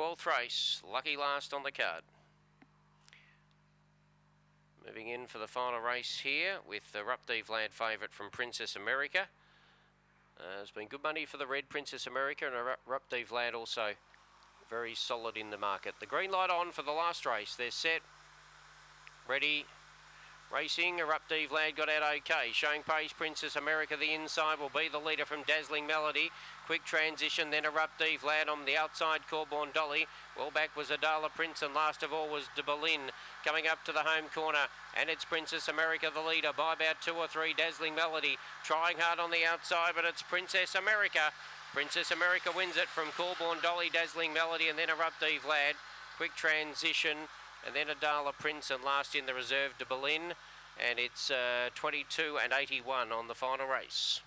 12th race, lucky last on the card. Moving in for the final race here with the Eruptive Lad favourite from Princess America. Uh, there's been good money for the red Princess America and a Ruptive Lad also very solid in the market. The green light on for the last race. They're set, ready, Racing, Eruptive Lad got out okay. Showing pace, Princess America, the inside will be the leader from Dazzling Melody. Quick transition, then Eruptive Lad on the outside, Corborn Dolly. Well back was Adala Prince, and last of all was De Berlin coming up to the home corner. And it's Princess America, the leader, by about two or three. Dazzling Melody trying hard on the outside, but it's Princess America. Princess America wins it from Corborn Dolly, Dazzling Melody, and then Eruptive Lad. Quick transition and then Adala Prince, and last in the reserve de Berlin, and it's uh, 22 and 81 on the final race.